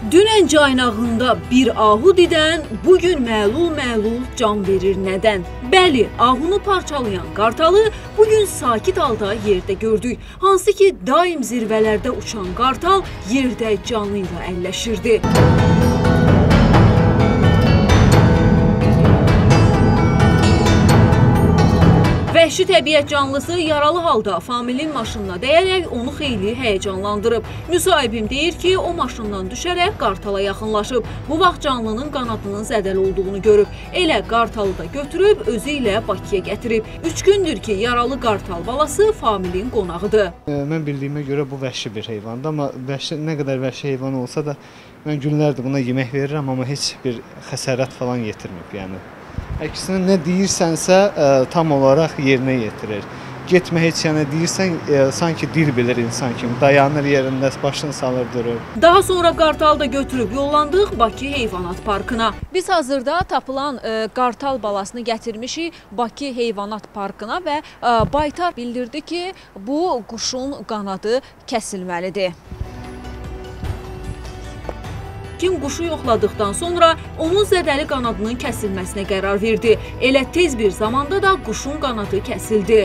Dünən caynağında bir ahu didən bu gün məlul-məlul can verir nədən? Bəli, ahunu parçalayan qartalı bu gün sakit halda yerdə gördük. Hansı ki, daim zirvələrdə uçan qartal yerdə canı ilə əlləşirdi. Vəhşi təbiət canlısı yaralı halda Familin maşınına dəyərək onu xeyli həyəcanlandırıb. Müsahibim deyir ki, o maşından düşərək qartala yaxınlaşıb. Bu vaxt canlının qanadının zədəli olduğunu görüb. Elə qartalı da götürüb özü ilə Bakıya gətirib. Üç gündür ki, yaralı qartal balası Familin qonağıdır. Mən bildiyimə görə bu vəhşi bir heyvandır, amma vəhşi nə qədər vəhşi heyvan olsa da mən günlərdir buna yemək verirəm, amma heç bir xəsarət falan yetirməyib, yəni. Əksinə nə deyirsənsə ə, tam olaraq yerinə yetirir. Getmə heç yana deyirsən, ə, sanki dil bilir insan kimi, dayanır yerində, başını salır durur. Daha sonra qartal da götürüb yollandıq Bakı Heyvanat Parkına. Biz hazırda tapılan e, qartal balasını gətirmişik Bakı Heyvanat Parkına və e, baytar bildirdi ki, bu quşun qanadı kəsilməlidir. Kim quşu yoxladıqdan sonra onun zədəli qanadının kəsilməsinə qərar verdi. Elə tez bir zamanda da quşun qanadı kəsildi.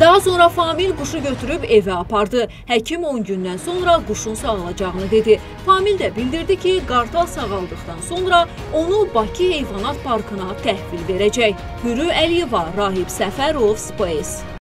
Daha sonra Famil quşu götürüb evə apardı. Həkim 10 gündən sonra quşun sağalacağını dedi. Famil də bildirdi ki, qartal sağaldıqdan sonra onu Bakı Heyvanat Parkına təhvil verəcək. Hürü Əliyeva, Rahib Səfərov, Space.